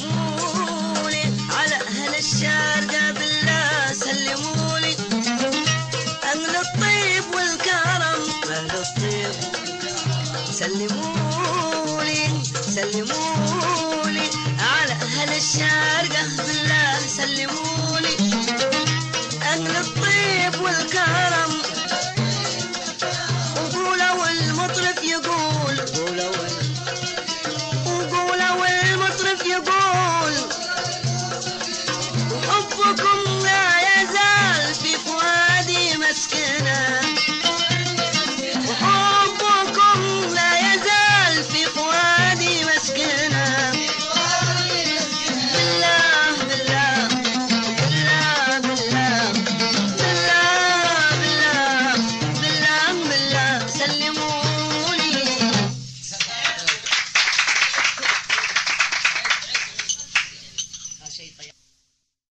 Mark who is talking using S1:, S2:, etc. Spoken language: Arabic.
S1: سلمولي على أهل الشارقة بالله سلمولي. أهل الطيب والكرم. أهل الطيب. سلمولي سلمولي. مسكنة وحبكم لا يزال في فؤادي مسكنة بالله بالله بالله بالله بالله بالله بالله بالله سلموني